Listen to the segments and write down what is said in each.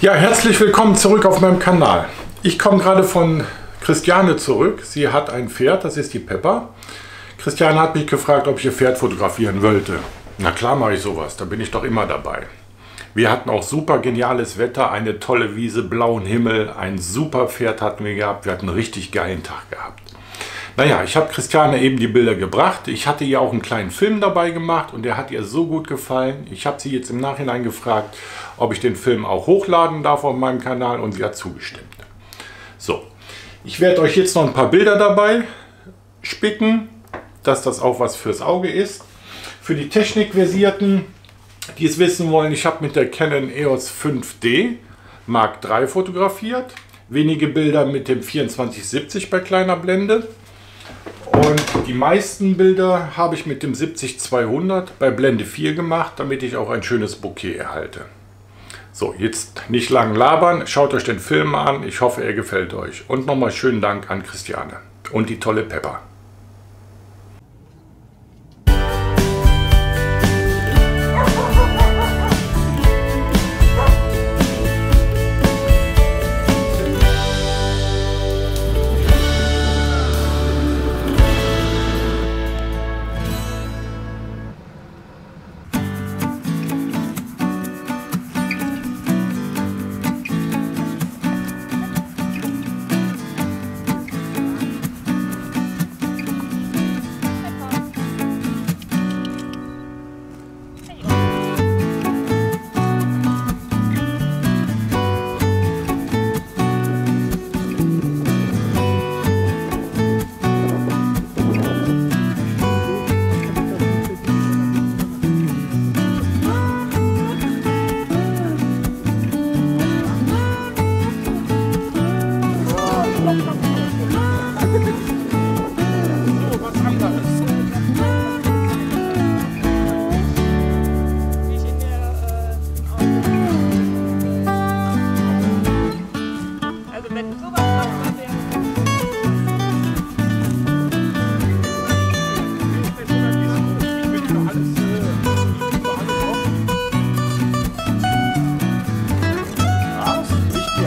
Ja, herzlich willkommen zurück auf meinem Kanal. Ich komme gerade von Christiane zurück. Sie hat ein Pferd, das ist die Pepper. Christiane hat mich gefragt, ob ich ihr Pferd fotografieren wollte. Na klar mache ich sowas, da bin ich doch immer dabei. Wir hatten auch super geniales Wetter, eine tolle Wiese, blauen Himmel, ein super Pferd hatten wir gehabt, wir hatten einen richtig geilen Tag gehabt. Naja, ich habe Christiane eben die Bilder gebracht. Ich hatte ihr auch einen kleinen Film dabei gemacht und der hat ihr so gut gefallen. Ich habe sie jetzt im Nachhinein gefragt, ob ich den Film auch hochladen darf auf meinem Kanal und sie hat zugestimmt. So, ich werde euch jetzt noch ein paar Bilder dabei spicken, dass das auch was fürs Auge ist. Für die Technikversierten, die es wissen wollen, ich habe mit der Canon EOS 5D Mark III fotografiert. Wenige Bilder mit dem 2470 bei kleiner Blende. Und die meisten Bilder habe ich mit dem 70-200 bei Blende 4 gemacht, damit ich auch ein schönes Bouquet erhalte. So, jetzt nicht lang labern, schaut euch den Film an, ich hoffe er gefällt euch. Und nochmal schönen Dank an Christiane und die tolle Pepper.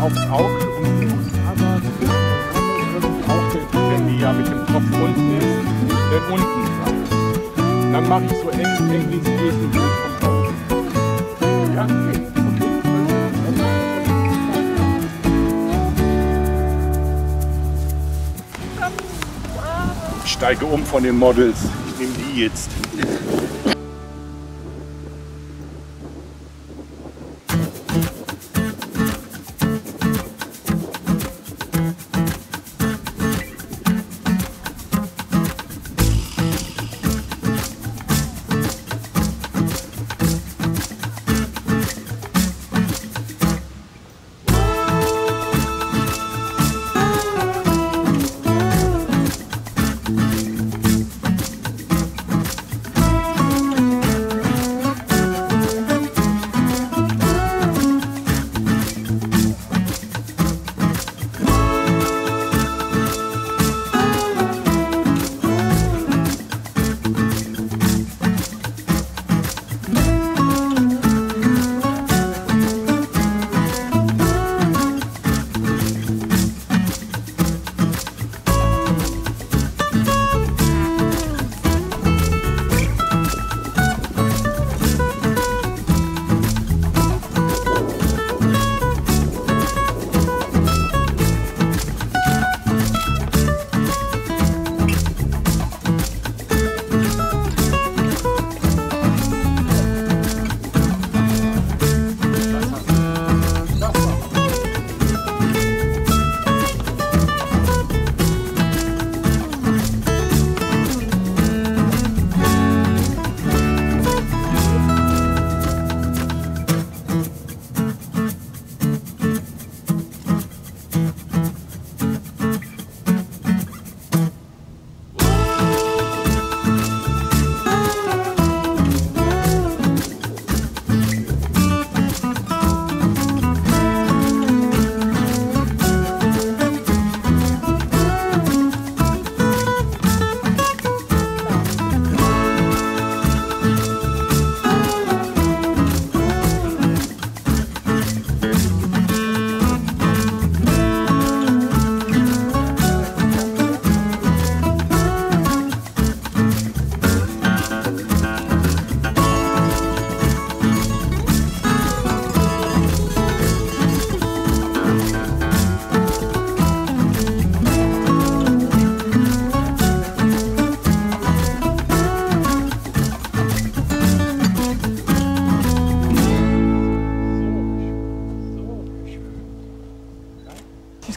Aufs Auge und aber auch, wenn die ja mit dem Kopf unten ist, den unten. Dann mache ich so eng, eng wie es geht. Ja, okay. Ich steige um von den Models. Ich nehme die jetzt.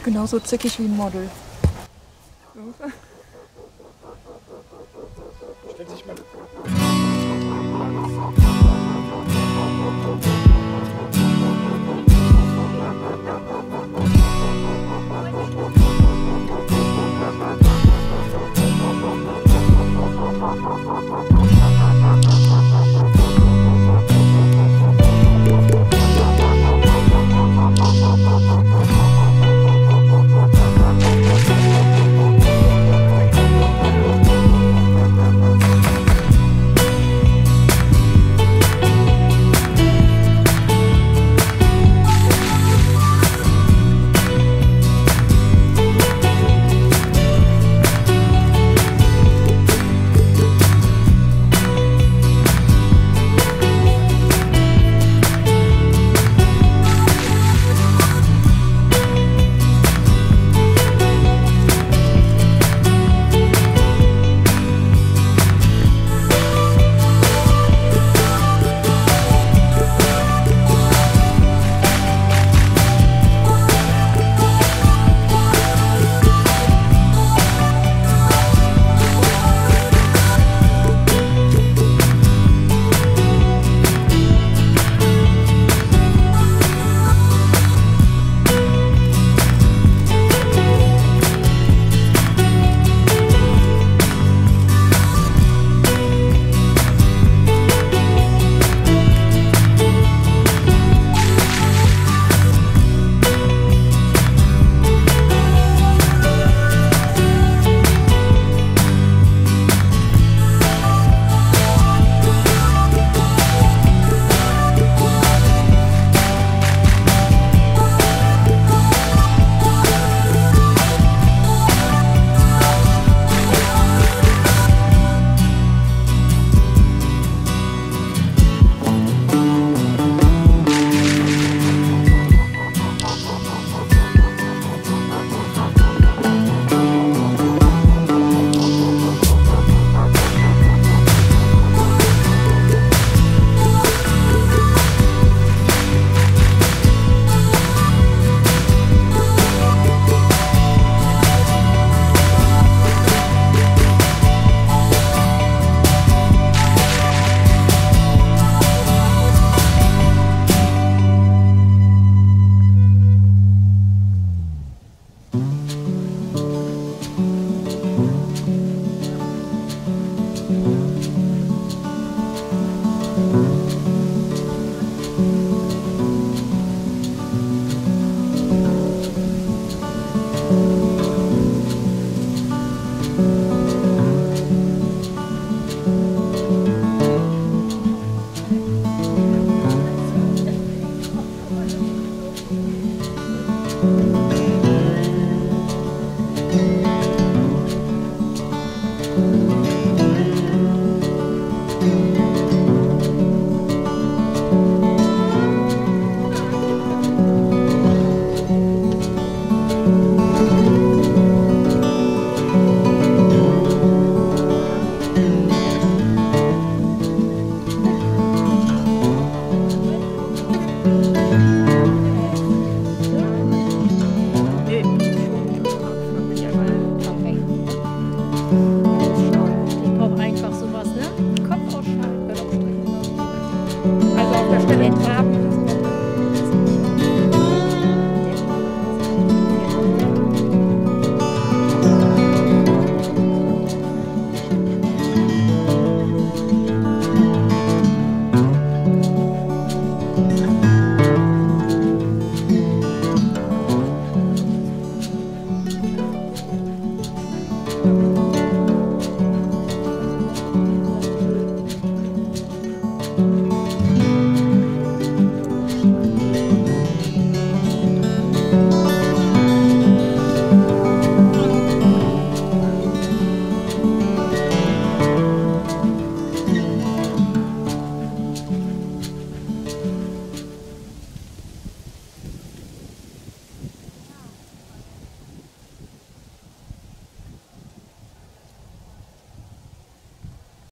Genauso zickig wie ein Model.